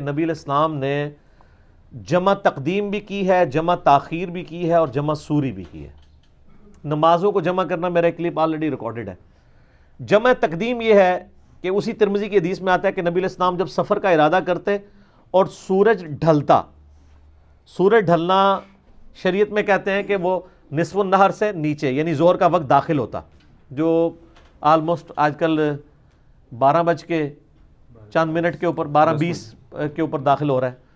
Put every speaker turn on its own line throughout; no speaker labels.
نبی علیہ السلام نے جمع تقدیم بھی کی ہے، جمع تاخیر بھی کی ہے اور جمع سوری بھی کی ہے۔ نمازوں کو جمع کرنا میرا کلپ آلریڈی ریکارڈڈ ہے۔ جمع تقدیم یہ ہے کہ اسی ترمزی کی حدیث میں آتا ہے کہ نبی علیہ السلام جب سفر کا ارادہ کرتے اور سورج ڈھلتا، سورج ڈھلنا شریعت میں کہتے ہیں کہ وہ نصف النہر سے نیچے یعنی زہر کا وقت داخل ہوتا، جو آلموسٹ آج کل بارہ بج کے چاند منٹ کے اوپر بارہ بیس کے اوپر داخل ہو رہا ہے۔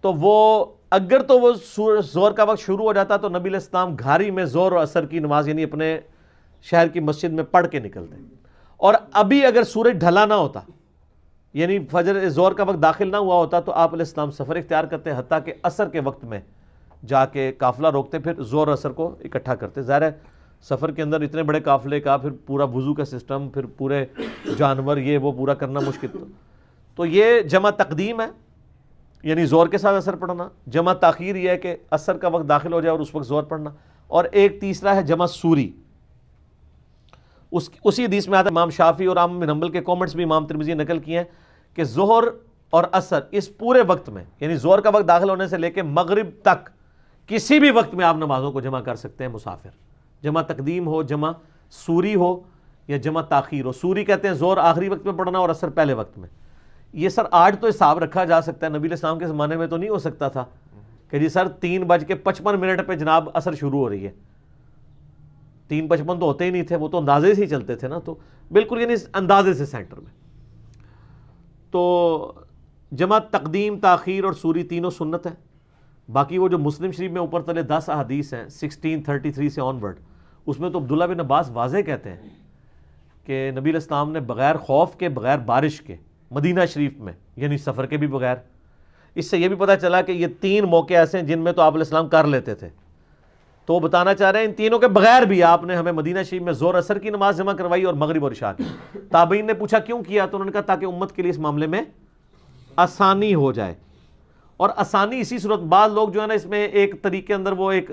تو وہ اگر تو وہ زور کا وقت شروع ہو جاتا تو نبی علیہ السلام گھاری میں زور اور اثر کی نماز یعنی اپنے شہر کی مسجد میں پڑھ کے نکلتے اور ابھی اگر سورج ڈھلا نہ ہوتا یعنی فجر زور کا وقت داخل نہ ہوا ہوتا تو آپ علیہ السلام سفر اختیار کرتے حتیٰ کہ اثر کے وقت میں جا کے قافلہ روکتے پھر زور اثر کو اکٹھا کرتے۔ ظاہر ہے سفر کے اندر اتنے بڑے قافلے کا پھر پورا وضو کا سسٹم پھر پورے جانور یہ وہ پورا کرنا مشکل۔ تو یہ جمع تقدیم ہے یعنی زور کے ساتھ اثر پڑھنا، جمع تاخیر یہ ہے کہ اثر کا وقت داخل ہو جائے اور اس وقت زور پڑھنا، اور ایک تیسرا ہے جمع سوری۔ اس اسی حدیث میں آتا ہے، امام شافی اور عام نمبل کے کومنٹس بھی امام ترمیزی نقل کیے ہیں کہ زہر اور اثر اس پورے وقت میں یعنی زور کا وقت داخل ہونے سے لے کے مغرب تک کسی بھی وقت میں آپ نمازوں کو جمع کر سکتے ہیں، مسافر۔ جمع تقدیم ہو، جمع سوری ہو یا جمع تاخیر ہو۔ سوری کہتے ہیں زور آخری وقت میں پڑھنا اور اثر پہلے وقت میں۔ یہ سر آج تو حساب رکھا جا سکتا ہے، نبی علیہ السلام کے زمانے میں تو نہیں ہو سکتا تھا کہ جی سر تین بج کے پچپن منٹ پہ جناب اثر شروع ہو رہی ہے۔ تین پچپن تو ہوتے ہی نہیں تھے، وہ تو اندازے سے ہی چلتے تھے نا۔ تو بالکل یعنی اندازے سے سینٹر میں۔ تو جمع تقدیم، تاخیر اور سوری تینوں سنت ہے باقی وہ جو مسلم شریف میں اوپر تلے دس احادیث ہیں، سکسٹین تھرٹی تھری سے آن ورڈ اس میں تو عبداللہ بن عباس واضح کہتے ہیں کہ نبی علیہ السلام نے بغیر خوف کے، بغیر بارش کے مدینہ شریف میں یعنی سفر کے بھی بغیر۔ اس سے یہ بھی پتہ چلا کہ یہ تین موقع ایسے ہیں جن میں تو آپ علیہ السلام کر لیتے تھے۔ تو وہ بتانا چاہ رہے ہیں ان تینوں کے بغیر بھی آپ نے ہمیں مدینہ شریف میں زور اثر کی نماز جمع کروائی اور مغرب اور عشاء کی۔ تابعین نے پوچھا کیوں کیا؟ تو انہوں نے کہا تاکہ امت کے لیے اس معاملے میں آسانی ہو جائے۔ اور آسانی اسی صورت، بعض لوگ جو ہے نا اس میں ایک طریقے اندر وہ ایک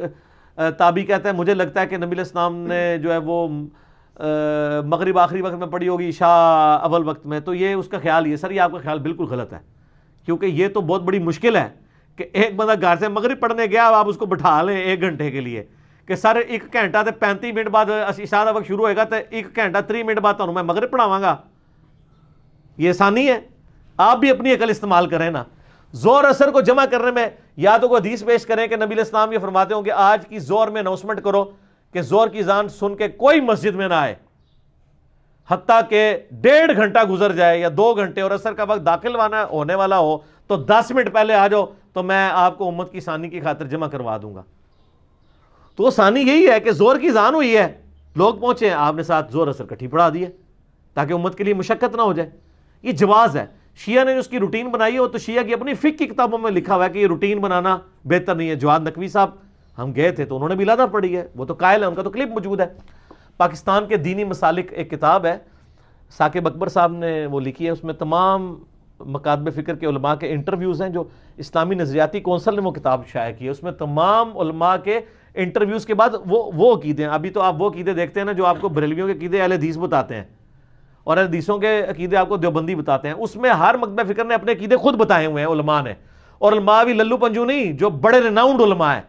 تابی کہتا ہے مجھے لگتا ہے کہ نبی علیہ السلام نے جو ہے وہ مغرب آخری وقت میں پڑی ہوگی عشاء اول وقت میں، تو یہ اس کا خیال یہ سر، یہ آپ کا خیال بالکل غلط ہے۔ کیونکہ یہ تو بہت بڑی مشکل ہے کہ ایک بندہ گھر سے مغرب پڑھنے گیا آپ اس کو بٹھا لیں ایک گھنٹے کے لیے۔ کہ سر، ایک گھنٹہ تو پینتی منٹ بعد عشاء وقت شروع ہوئے گا تو ایک گھنٹہ تری منٹ بعد تو میں مغرب پڑھاواں گا۔ یہ آسانی ہے۔ آپ بھی اپنی عقل استعمال کریں نا۔ زور اثر کو جمع کرنے میں یا تو کوئی حدیث پیش کریں کہ نبی علیہ السلام یہ فرماتے ہوں کہ آج کی زور میں اناؤنسمنٹ کرو۔ کہ زور کی زان سن کے کوئی مسجد میں نہ آئے۔ حتیٰ کہ ڈیڑھ گھنٹہ گزر جائے یا دو گھنٹے اور اثر کا وقت داخل ہونے والا ہو، تو دس منٹ پہلے آ جاؤ، تو میں آپ کو امت کی ثانی کی خاطر جمع کروا دوں گا۔ تو وہ ثانی یہی ہے کہ زور کی زان ہوئی ہے۔ لوگ پہنچے ہیں آپ نے ساتھ زور اثر کٹھی پڑھا دیے تاکہ امت کے لیے مشقت نہ ہو جائے۔ یہ جواز ہے۔ شیعہ نے اس کی روٹین بنائی ہو تو شیعہ کی اپنی فک کی کتابوں میں لکھا ہوا ہے کہ یہ روٹین بنانا بہتر نہیں ہے۔ جواد نقوی صاحب ہم گئے تھے تو انہوں نے بھی لادہ پڑھی ہے۔ وہ تو قائل ہے ان کا تو کلپ موجود ہے۔ پاکستان کے دینی مسالک ایک کتاب ہے۔ ثاقب اکبر صاحب نے وہ لکھی ہے، اس میں تمام مکاتب فکر کے علماء کے انٹرویوز ہیں جو اسلامی نظریاتی کونسل نے وہ کتاب شائع کی ہے۔ اس میں تمام علماء کے انٹرویوز کے بعد وہ وہ عقیدے ہیں۔ ابھی تو آپ وہ عقیدے دیکھتے ہیں نا جو آپ کو بریلویوں کے عقیدے اہل حدیث بتاتے ہیں۔ اور اہل حدیثوں کے عقیدے آپ کو دیوبندی بتاتے ہیں۔ اس میں ہر مکتبہ فکر نے اپنے عقیدے خود بتائے ہوئے ہیں، علماء نے۔ اور علماء بھی للو پنجو نہیں، جو بڑے ریناؤنڈ علماء ہیں۔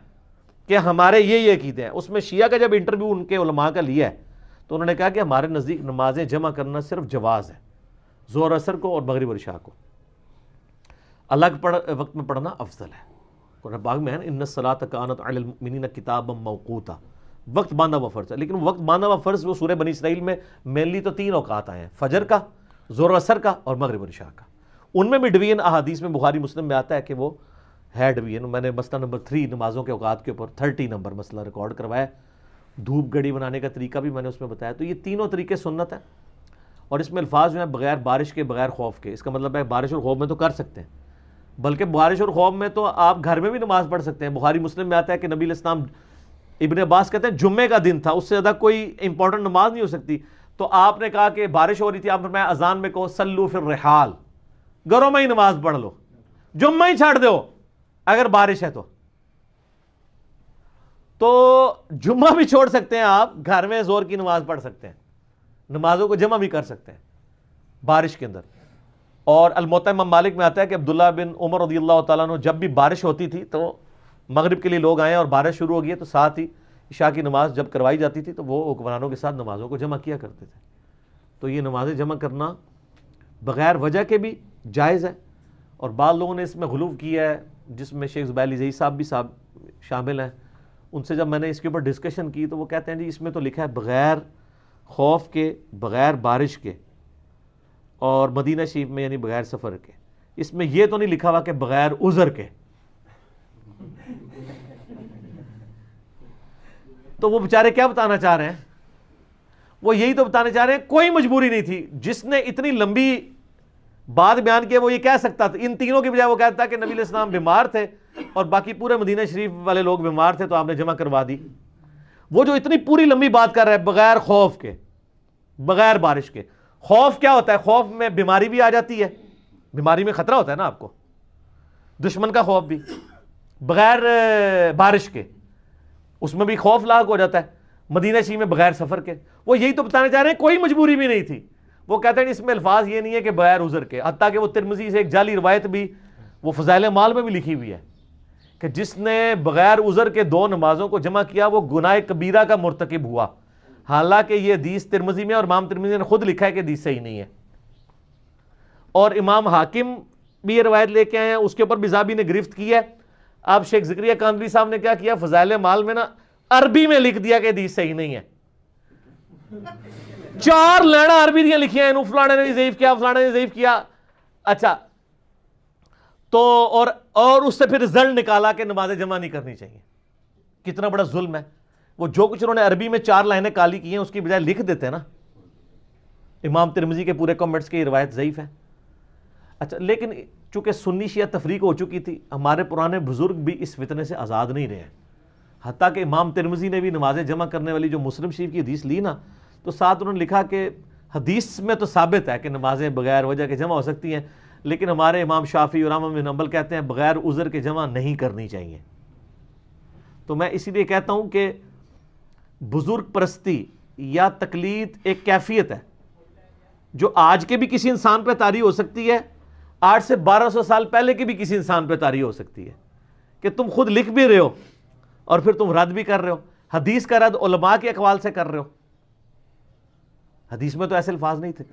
کہ ہمارے یہ یہ عقیدے ہیں۔ اس میں شیعہ کا جب انٹرویو ان کے علماء کا لیا ہے، تو انہوں نے کہا کہ ہمارے نزدیک نمازیں جمع کرنا صرف جواز ہے زور اثر کو اور مغرب اور عشاء کو۔ الگ پڑھ وقت میں پڑھنا افضل ہے۔ قرآن باغ میں ہے ان صلاۃ کانت المؤمنین کتاب موقوتا وقت باندھا ہوا فرض ہے، لیکن وقت باندھا ہوا فرض وہ سورہ بنی اسرائیل میں مینلی تو تین اوقات آئے ہیں، فجر کا زور اثر کا اور مغرب اور عشاء کا۔ ان میں بھی ڈویژن احادیث میں بخاری مسلم میں آتا ہے کہ وہ ہیڈ بھی ہے۔ میں نے مسئلہ نمبر تھری نمازوں کے اوقات کے اوپر تھرٹی نمبر مسئلہ ریکارڈ کروایا۔ دھوپ گڑی بنانے کا طریقہ بھی میں نے اس میں بتایا۔ تو یہ تینوں طریقے سنت ہیں۔ اور اس میں الفاظ جو ہیں بغیر بارش کے، بغیر خوف کے۔ اس کا مطلب ہے بارش اور خوف میں تو کر سکتے ہیں۔ بلکہ بارش اور خوف میں تو آپ گھر میں بھی نماز پڑھ سکتے ہیں۔ بخاری مسلم میں آتا ہے کہ نبی الاسلام ابن عباس کہتے ہیں جمعے کا دن تھا، اس سے زیادہ کوئی امپورٹنٹ نماز نہیں ہو سکتی۔ تو آپ نے کہا کہ بارش ہو رہی تھی، آپ نے میں اذان میں کہو سلو پھر رحال گھروں میں ہی نماز پڑھ لو۔ جمعہ ہی چھاڑ دو۔ اگر بارش ہے تو۔ تو جمعہ بھی چھوڑ سکتے ہیں آپ، گھر میں زور کی نماز پڑھ سکتے ہیں۔ نمازوں کو جمع بھی کر سکتے ہیں بارش کے اندر۔ اور الموت مالک میں آتا ہے کہ عبداللہ بن عمر رضی اللہ تعالیٰ عنہ جب بھی بارش ہوتی تھی تو مغرب کے لیے لوگ آئے اور بارش شروع ہو گئی تو ساتھ ہی عشاء کی نماز جب کروائی جاتی تھی تو وہ حکمرانوں کے ساتھ نمازوں کو جمع کیا کرتے تھے۔ تو یہ نمازیں جمع کرنا بغیر وجہ کے بھی جائز ہے اور بعض لوگوں نے اس میں غلوف کیا ہے۔ جس میں شیخ زبیلی زئی صاحب بھی صاحب شامل ہیں، ان سے جب میں نے اس کے اوپر ڈسکشن کی تو وہ کہتے ہیں جی اس میں تو لکھا ہے بغیر خوف کے، بغیر بارش کے، اور مدینہ شریف میں یعنی بغیر سفر کے۔ اس میں یہ تو نہیں لکھا ہوا کہ بغیر عذر کے۔ تو وہ بیچارے کیا بتانا چاہ رہے ہیں؟ وہ یہی تو بتانا چاہ رہے ہیں، کوئی مجبوری نہیں تھی۔ جس نے اتنی لمبی بات بیان کیا وہ یہ کہہ سکتا تھا، ان تینوں کی بجائے وہ کہتا کہ نبی علیہ السلام بیمار تھے اور باقی پورے مدینہ شریف والے لوگ بیمار تھے تو آپ نے جمع کروا دی۔ وہ جو اتنی پوری لمبی بات کر رہا ہے بغیر خوف کے، بغیر بارش کے۔ خوف کیا ہوتا ہے؟ خوف میں بیماری بھی آ جاتی ہے۔ بیماری میں خطرہ ہوتا ہے نا آپ کو۔ دشمن کا خوف بھی۔ بغیر بارش کے۔ اس میں بھی خوف لاحق ہو جاتا ہے۔ مدینہ شریف میں بغیر سفر کے۔ وہ یہی تو بتانے چاہ رہے ہیں، کوئی مجبوری بھی نہیں تھی۔ وہ کہتے ہیں اس میں الفاظ یہ نہیں ہے کہ بغیر عذر کے، حتیٰ کہ وہ ترمزی سے ایک جعلی روایت بھی، وہ فضائل مال میں بھی لکھی ہوئی ہے کہ جس نے بغیر عذر کے دو نمازوں کو جمع کیا، وہ گناہ کبیرہ کا مرتکب ہوا۔ حالانکہ یہ حدیث ترمزی میں اور امام ترمزی نے خود لکھا ہے کہ حدیث صحیح نہیں ہے۔ اور امام حاکم بھی یہ روایت لے کے آئے ہیں، اس کے اوپر بزابی نے گرفت کی ہے۔ اب شیخ ذکریہ کاندوی صاحب نے کیا کیا؟ فضائل مال میں نا عربی میں لکھ دیا کہ حدیث صحیح نہیں ہے۔ چار لینا عربی دیا لکھی ہیں فلانے نے ضعیف کیا، فلانے نے ضعیف کیا۔ اچھا۔ تو اور اور اس سے پھر رزلٹ نکالا کہ نماز جمع نہیں کرنی چاہیے۔ کتنا بڑا ظلم ہے۔ وہ جو کچھ انہوں نے عربی میں چار لائنیں کالی کی ہیں، اس کی بجائے لکھ دیتے ہیں نا۔ امام ترمزی کے پورے کمنٹس کی روایت ضعیف ہے۔ اچھا لیکن چونکہ سنی شیعہ تفریق ہو چکی تھی، ہمارے پرانے بزرگ بھی اس فتنے سے آزاد نہیں رہے۔ حتیٰ کہ امام ترمزی نے بھی نمازیں جمع کرنے والی جو مسلم شریف کی حدیث لی نا تو ساتھ انہوں نے لکھا کہ حدیث میں تو ثابت ہے کہ نمازیں بغیر وجہ کے جمع ہو سکتی ہیں، لیکن ہمارے امام شافی اور امام نمبل کہتے ہیں بغیر عذر کے جمع نہیں کرنی چاہیے۔ تو میں اسی لیے کہتا ہوں کہ بزرگ پرستی یا تقلید ایک کیفیت ہے، جو آج کے بھی کسی انسان پہ تاری ہو سکتی ہے آٹھ سے بارہ سو سال پہلے کی بھی کسی انسان پہ تاری ہو سکتی ہے۔ کہ تم خود لکھ بھی رہے ہو اور پھر تم رد بھی کر رہے ہو، حدیث کا رد علماء کے اقوال سے کر رہے ہو۔ حدیث میں تو ایسے الفاظ نہیں تھے۔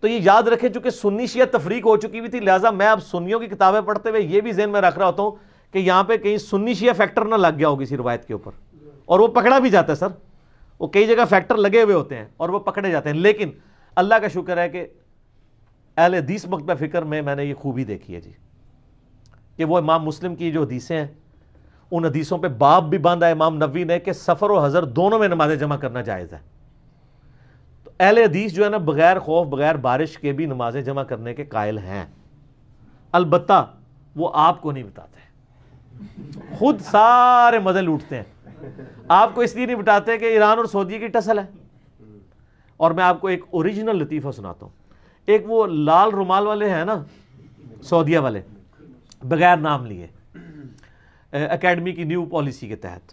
تو یہ یاد رکھیں، چونکہ سنی شیعہ تفریق ہو چکی ہوئی تھی، لہٰذا میں اب سنیوں کی کتابیں پڑھتے ہوئے یہ بھی ذہن میں رکھ رہا ہوتا ہوں کہ یہاں پہ کہیں سنی شیعہ فیکٹر نہ لگ گیا ہو کسی روایت کے اوپر۔ اور وہ پکڑا بھی جاتا ہے سر۔ وہ کئی جگہ فیکٹر لگے ہوئے ہوتے ہیں اور وہ پکڑے جاتے ہیں۔ لیکن اللہ کا شکر ہے کہ اہل حدیث مکتبہ فکر میں میں نے یہ خوبی دیکھی ہے جی کہ وہ امام مسلم کی جو حدیثیں ہیں، ان حدیثوں پہ باب بھی باندھا امام نبی نے کہ سفر و حضر دونوں میں نمازیں جمع کرنا جائز ہے۔ اہل حدیث جو ہے نا، بغیر خوف، بغیر بارش کے بھی نمازیں جمع کرنے کے قائل ہیں۔ البتہ وہ آپ کو نہیں بتاتے خود سارے مزے لوٹتے ہیں۔ آپ کو اس لیے نہیں بتاتے کہ ایران اور سعودی کی ٹسل ہے۔ اور میں آپ کو ایک اوریجنل لطیفہ سناتا ہوں۔ ایک وہ لال رومال والے ہیں نا، سعودیہ والے، بغیر نام لیے۔ اکیڈمی کی نیو پالیسی کے تحت۔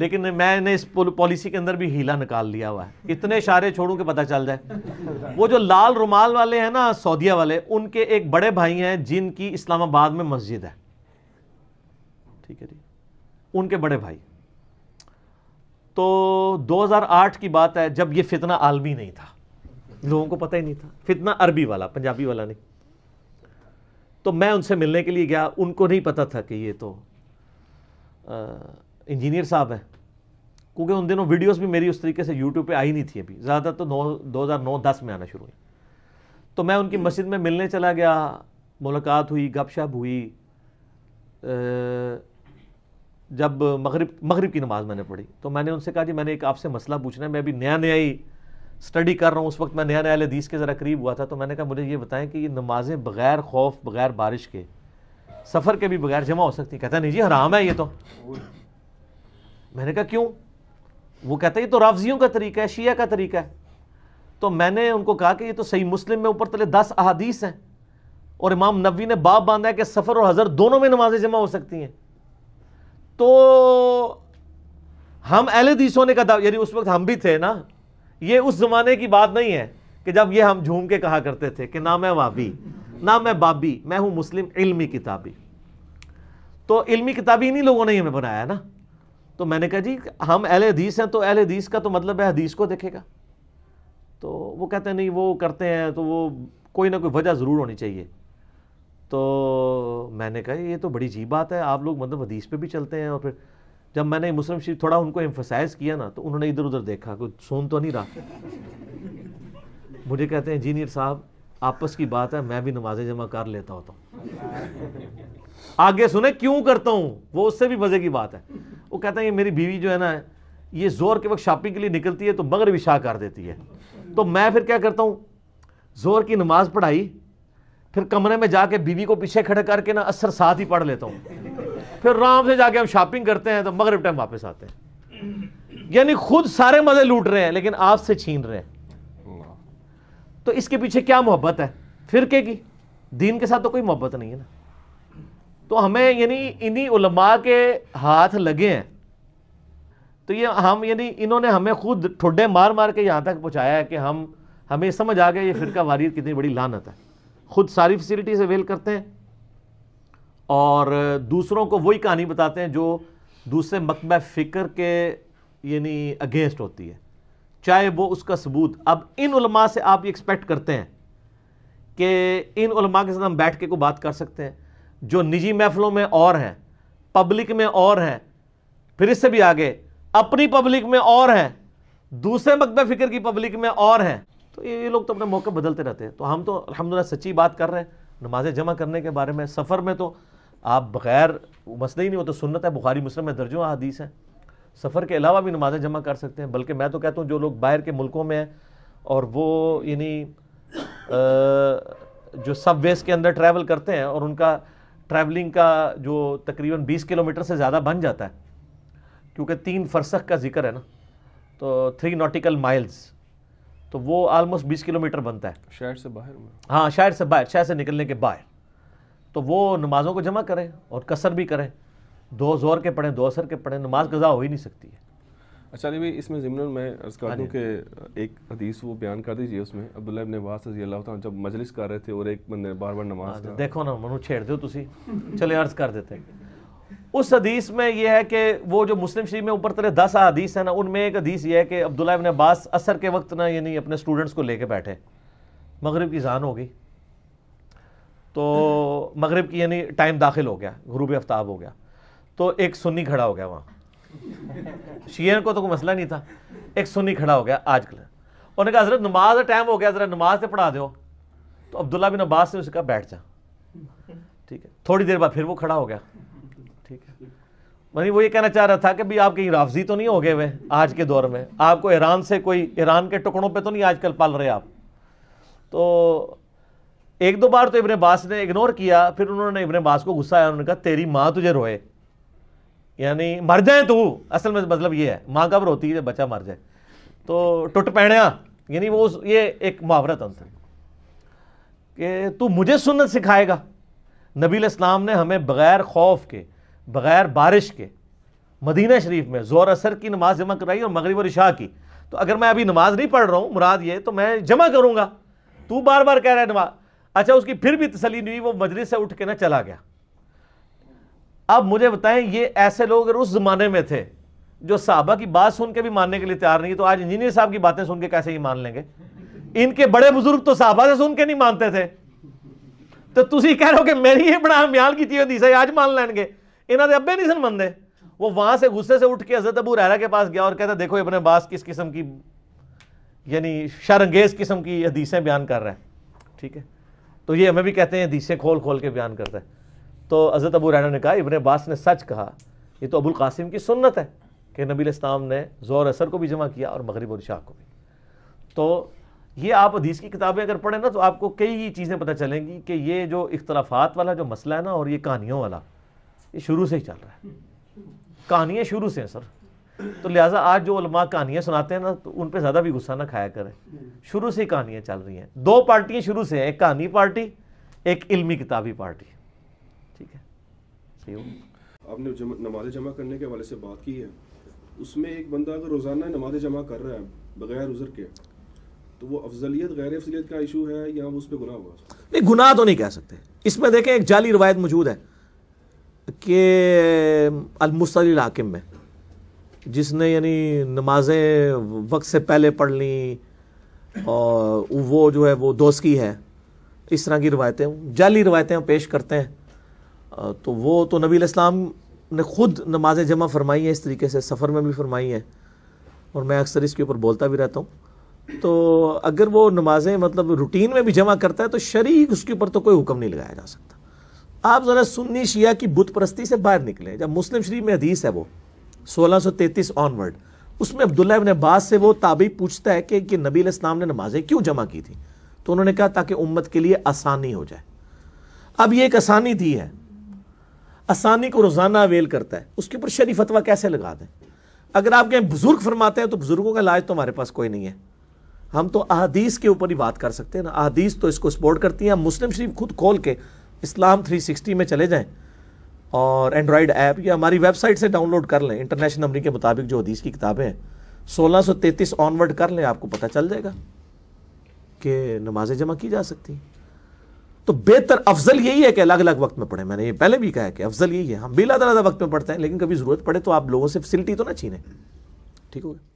لیکن میں نے اس پالیسی کے اندر بھی ہیلا نکال لیا ہوا ہے۔ اتنے اشارے چھوڑوں کہ پتہ چل جائے۔ وہ جو لال رومال والے ہیں نا، سعودیہ والے، ان کے ایک بڑے بھائی ہیں جن کی اسلام آباد میں مسجد ہے۔ ٹھیک ہے جی۔ ان کے بڑے بھائی۔ تو دو ہزار آٹھ کی بات ہے، جب یہ فتنہ عالمی نہیں تھا۔ لوگوں کو پتہ ہی نہیں تھا۔ فتنہ عربی والا، پنجابی والا نہیں۔ تو میں ان سے ملنے کے لیے گیا۔ ان کو نہیں پتا تھا کہ یہ تو انجینئر صاحب ہیں۔ کیونکہ ان دنوں ویڈیوز بھی میری اس طریقے سے یوٹیوب پہ آئی نہیں تھی ابھی۔ زیادہ تو نو دو ہزار نو، دس میں آنا شروع ہوئی۔ تو میں ان کی مسجد میں ملنے چلا گیا۔ ملاقات ہوئی، گپ شپ ہوئی۔ جب مغرب مغرب کی نماز میں نے پڑھی۔ تو میں نے ان سے کہا جی میں نے ایک آپ سے مسئلہ پوچھنا ہے۔ میں ابھی نیا نیا ہی اسٹڈی کر رہا ہوں۔ اس وقت میں نیا نیا حدیث کے ذرا قریب ہوا تھا۔ تو میں نے کہا، مجھے یہ بتائیں کہ یہ نمازیں بغیر خوف، بغیر بارش کے، سفر کے بھی بغیر جمع ہو سکتی کہتا نہیں جی حرام ہے یہ تو۔ میں نے کہا، کیوں؟ وہ کہتا ہے یہ تو رافضیوں کا طریقہ ہے، شیعہ کا طریقہ ہے۔ تو میں نے ان کو کہا کہ یہ تو صحیح مسلم میں اوپر تلے دس احادیث ہیں۔ اور امام نبوی نے باپ باندھا ہے کہ سفر اور حضر دونوں میں نمازیں جمع ہو سکتی ہیں۔ تو ہم اہل حدیث ہونے کا یعنی اس وقت ہم بھی تھے نا، یہ اس زمانے کی بات نہیں ہے کہ کہ جب یہ ہم جھوم کے کہا کرتے تھے کہ نہ میں وابی نہ میں بابی، میں ہوں مسلم علمی کتابی۔ تو علمی کتابی انہی لوگوں نے ہمیں بنایا نا۔ تو میں نے کہا جی ہم اہل حدیث ہیں تو اہل حدیث کا تو مطلب ہے حدیث کو دیکھے گا۔ تو وہ کہتے ہیں نہیں، وہ کرتے ہیں تو وہ کوئی نہ کوئی وجہ ضرور ہونی چاہیے۔ تو میں نے کہا یہ تو بڑی عجیب بات ہے، آپ لوگ مطلب حدیث پہ بھی چلتے ہیں اور پھر جب میں نے مسلم شریف تھوڑا ان کو امفسائز کیا نا، تو انہوں نے ادھر ادھر دیکھا کوئی سون تو نہیں رہا۔ مجھے کہتے ہیں انجینئر صاحب، آپس کی بات ہے، میں بھی نماز جمع کر لیتا ہوتا ہوں۔ آگے سنیں، کیوں کرتا ہوں؟ وہ اس سے بھی مزے کی بات ہے۔ وہ کہتا ہے یہ میری بیوی جو ہے نا یہ زور کے وقت شاپنگ کے لیے نکلتی ہے تو مغرب عشاء کر دیتی ہے۔ تو میں پھر کیا کرتا ہوں؟ زور کی نماز پڑھائی پھر کمرے میں جا کے بیوی کو پیچھے کھڑے کر کے نا اثر ساتھ ہی پڑھ لیتا ہوں۔ پھر رام سے جا کے ہم شاپنگ کرتے ہیں تو مغرب ٹائم واپس آتے ہیں۔ یعنی خود سارے مزے لوٹ رہے ہیں لیکن آپ سے چھین رہے ہیں۔ تو اس کے پیچھے کیا محبت ہے؟ فرقے کی۔ دین کے ساتھ تو کوئی محبت نہیں ہے نا۔ تو ہمیں یعنی انہی علماء کے ہاتھ لگے ہیں۔ تو یہ ہم یعنی انہوں نے ہمیں خود ٹھڈے مار مار کے یہاں تک پہنچایا ہے کہ ہم، ہمیں سمجھ آ گیا یہ فرقہ واریت کتنی بڑی لانت ہے۔ خود ساری فیسلٹیز اویل کرتے ہیں۔ اور دوسروں کو وہی کہانی بتاتے ہیں جو دوسرے مکبہ فکر کے یعنی اگینسٹ ہوتی ہے۔ چاہے وہ اس کا ثبوت، اب ان علماء سے آپ یہ ایکسپیکٹ کرتے ہیں کہ ان علماء کے ساتھ ہم بیٹھ کے کوئی بات کر سکتے ہیں۔ جو نجی محفلوں میں اور ہیں، پبلک میں اور ہیں، پھر اس سے بھی آگے، اپنی پبلک میں اور ہیں، دوسرے مکبہ فکر کی پبلک میں اور ہیں۔ تو یہ لوگ تو اپنے موقع بدلتے رہتے ہیں۔ تو ہم تو الحمدللہ سچی بات کر رہے ہیں نماز جمع کرنے کے بارے میں، سفر میں تو آپ بغیر مسئلہ ہی نہیں ہوتا سنت ہے، بخاری، مسلم میں درجوں حدیث ہیں۔ سفر کے علاوہ بھی نمازیں جمع کر سکتے ہیں، بلکہ میں تو کہتا ہوں جو لوگ باہر کے ملکوں میں ہیں اور وہ یعنی جو سب ویز کے اندر ٹریول کرتے ہیں اور ان کا ٹریولنگ کا جو تقریباً بیس کلومیٹر سے زیادہ بن جاتا ہے کیونکہ تین فرسخ کا ذکر ہے نا تو تھری نوٹیکل مائلز تو وہ آلموسٹ بیس کلومیٹر بنتا ہے۔
شہر سے باہر
ہاں شہر سے باہر شہر سے نکلنے کے باہر۔ تو وہ نمازوں کو جمع کریں اور کثر بھی کریں دو زور کے پڑھیں دو اثر کے پڑھیں نماز قضا ہو ہی نہیں سکتی ہے۔
اچھا علی بھائی اس میں ضمن میں عرض کر
ہاں
دوں
جی۔
کہ ایک حدیث وہ بیان کر دیجیے اس میں۔ عبداللہ ابن عباس رضی اللہ تعالیٰ جب مجلس کر رہے تھے اور ایک بندے بار بار نماز کا
دیکھو نا منو چھیڑ دو تسی۔ چلے عرض کر دیتے اس حدیث میں یہ ہے کہ وہ جو مسلم شریف میں اوپر ترے دس حدیث ہیں نا ان میں ایک حدیث یہ ہے کہ عبداللہ ابن عباس اثر کے وقت نا یعنی اپنے سٹوڈنٹس کو لے کے بیٹھے۔ مغرب کی زان ہو گئی۔ تو مغرب کی یعنی ٹائم داخل ہو گیا غروب آفتاب ہو گیا۔ تو ایک سنی کھڑا ہو گیا وہاں۔ شیعہ کو تو کوئی مسئلہ نہیں تھا۔ ایک سنی کھڑا ہو گیا آج کل انہوں نے کہا، حضرت نماز کا ٹائم ہو گیا، ذرا نماز سے پڑھا دو تو عبداللہ بن عباس نے اسے کہا، بیٹھ جا۔ ٹھیک ہے۔ تھوڑی دیر بعد پھر وہ کھڑا ہو گیا۔ ٹھیک ہے۔ یعنی وہ یہ کہنا چاہ رہا تھا کہ بھی آپ کہیں رافضی تو نہیں ہو گئے ہوئے آج کے دور میں؟ آپ کو ایران سے کوئی، ایران کے ٹکڑوں پہ تو نہیں آج کل پال رہے آپ؟ تو ایک دو بار تو ابن باس نے اگنور کیا، پھر انہوں نے ابن باس کو غصہ آیا، انہوں نے کہا، تیری ماں تجھے روئے۔ یعنی مر جائیں تو اصل میں مطلب یہ ہے، ماں کب روتی ہے بچہ مر جائے۔ تو ٹوٹ پہنیا یعنی وہ یہ ایک محاورت انت کہ تو مجھے سنت سکھائے گا۔ نبی الاسلام نے ہمیں بغیر خوف کے، بغیر بارش کے مدینہ شریف میں زور اثر کی نماز جمع کرائی اور مغرب و عشاء کی۔ تو اگر میں ابھی نماز نہیں پڑھ رہا ہوں، مراد یہ تو میں جمع کروں گا۔ تو بار بار کہہ رہا ہے نماز۔ اچھا اس کی پھر بھی تسلی نہیں ہوئی، وہ مجلس سے اٹھ کے نہ چلا گیا۔ اب مجھے بتائیں، یہ ایسے لوگ اگر اس زمانے میں تھے جو صحابہ کی بات سن کے بھی ماننے کے لیے تیار نہیں، تو آج انجینئر صاحب کی باتیں سن کے کیسے ہی مان لیں گے؟ ان کے بڑے بزرگ تو صحابہ سے سن کے نہیں مانتے تھے۔ تو تسی کہہ رہے ہو کہ میری یہ بڑا بیان کی حدیث ہے آج مان لیں گے۔ انہوں نے ابے نہیں سن مندے وہ وہاں سے غصے سے اٹھ کے حضرت ابو ریرا کے پاس گیا اور کہتا دیکھو ابن باس کس قسم کی یعنی شرنگیز قسم کی حدیثیں بیان کر رہے ہیں ٹھیک ہے؟ تو یہ ہمیں بھی کہتے ہیں، حدیثیں کھول کھول کے بیان کرتا ہے۔ تو حضرت ابو رینا نے کہا، ابن باس نے سچ کہا، یہ تو ابو القاسم کی سنت ہے کہ نبی الاسلام نے زور اثر کو بھی جمع کیا اور مغرب اور شاہ کو بھی۔ تو یہ آپ حدیث کی کتابیں اگر پڑھیں نا، تو آپ کو کئی چیزیں پتہ چلیں گی کہ یہ جو اختلافات والا جو مسئلہ ہے نا اور یہ کہانیوں والا، یہ شروع سے ہی چل رہا ہے۔ کہانیاں شروع سے ہیں سر۔ تو لہٰذا آج جو علماء کہانیاں سناتے ہیں نا، تو ان پہ زیادہ بھی غصہ نہ کھایا کریں۔ شروع سے ہی کہانیاں چل رہی ہیں۔ دو پارٹیاں شروع سے ہیں، ایک کہانی پارٹی، ایک علمی کتابی پارٹی۔ صحیح ہو
آپ نے نماز جمع کرنے کے حوالے سے بات کی ہے۔ اس میں ایک بندہ اگر روزانہ نماز جمع کر رہا ہے بغیر عذر کے تو وہ افضلیت غیر افضلیت کا ایشو ہے یا اس پہ گناہ ہوا؟
نہیں گناہ تو نہیں کہہ سکتے۔ اس میں دیکھیں ایک جعلی روایت موجود ہے کہ المستلی الحاکم میں جس نے یعنی نمازیں وقت سے پہلے پڑھ لیں اور وہ جو ہے وہ دوسکی ہے اس طرح کی روایتیں جعلی روایتیں پیش کرتے ہیں۔ تو وہ تو نبی الاسلام نے خود نماز جمع فرمائی ہیں، اس طریقے سے سفر میں بھی فرمائی ہیں۔ اور میں اکثر اس کے اوپر بولتا بھی رہتا ہوں۔ تو اگر وہ نمازیں مطلب روٹین میں بھی جمع کرتا ہے، تو شریک اس کے اوپر تو کوئی حکم نہیں لگایا جا سکتا۔ آپ ذرا سنی شیعہ کی بت پرستی سے باہر نکلیں۔ جب مسلم شریف میں حدیث ہے وہ، سولہ سو تینتیس آن ورڈ اس میں عبداللہ ابن عباس سے وہ تابعی پوچھتا ہے کہ نبی علیہ السلام نے نمازیں کیوں جمع کی تھی تو انہوں نے کہا تاکہ امت کے لیے آسانی ہو جائے۔ اب یہ ایک آسانی تھی ہے۔ آسانی کو روزانہ اویل کرتا ہے۔ اس کے اوپر شریف فتویٰ کیسے لگا دیں؟ اگر آپ کہیں بزرگ فرماتے ہیں تو بزرگوں کا علاج تو ہمارے پاس کوئی نہیں ہے۔ ہم تو احادیث کے اوپر ہی بات کر سکتے ہیں نا۔ احادیث تو اس کو سپورٹ کرتی ہیں۔ ہم مسلم شریف خود کھول کے اسلام 360 میں چلے جائیں اور اینڈرائڈ ایپ یا ہماری ویب سائٹ سے ڈاؤن لوڈ کر لیں۔ انٹرنیشنل نمبر کے مطابق جو حدیث کی کتابیں ہیں۔ سولہ سو تینتیس آن ورڈ کر لیں، آپ کو پتہ چل جائے گا کہ نمازیں جمع کی جا سکتی ہیں۔ تو بہتر افضل یہی ہے کہ الگ الگ وقت میں پڑھیں۔ میں نے یہ پہلے بھی کہا ہے کہ افضل یہی ہے۔ ہم بھی اللہ وقت میں پڑھتے ہیں، لیکن کبھی ضرورت پڑے تو آپ لوگوں سے فیسلٹی تو نہ چھینے۔ ٹھیک ہوگا